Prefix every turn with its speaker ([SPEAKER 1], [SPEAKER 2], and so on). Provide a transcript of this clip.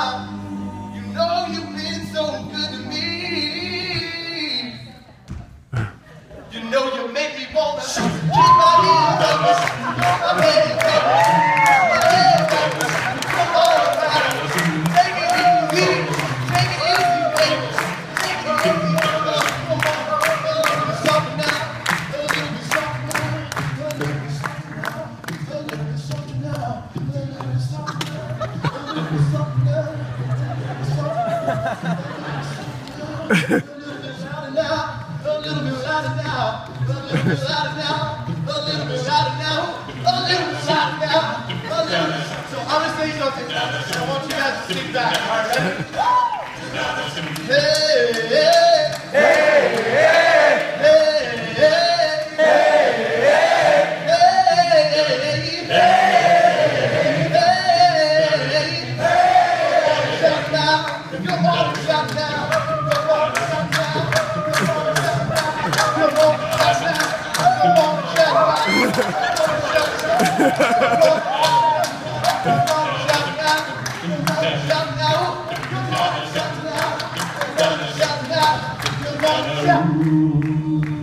[SPEAKER 1] 나 So I'm gonna say something. I want you guys to sing back. Ooh.